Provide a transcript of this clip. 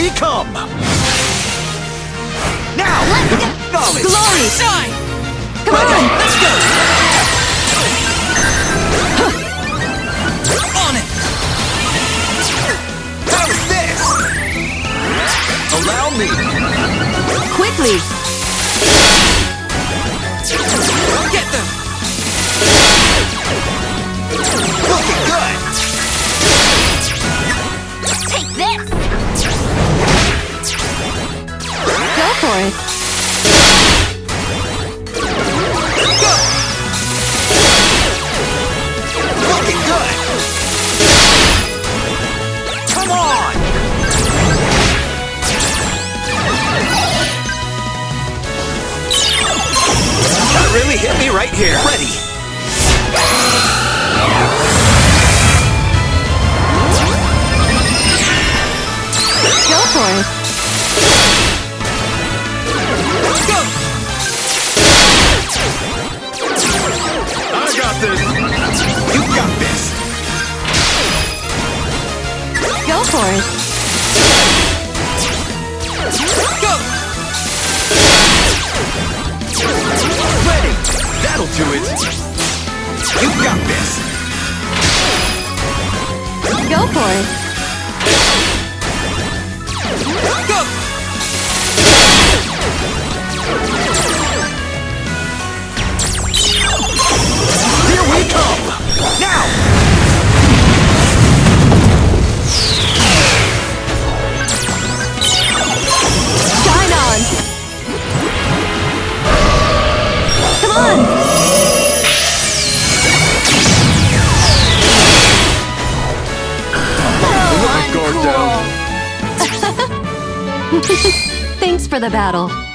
we come! Now! Knowledge! Glory! Shine! Come on! Let's go! On it! How's this? Allow me! Quickly! Looking good! Come on! That really hit me right here. Ready. Go for! Go! Ready. That'll do it. You got this. Go for it! Thanks for the battle.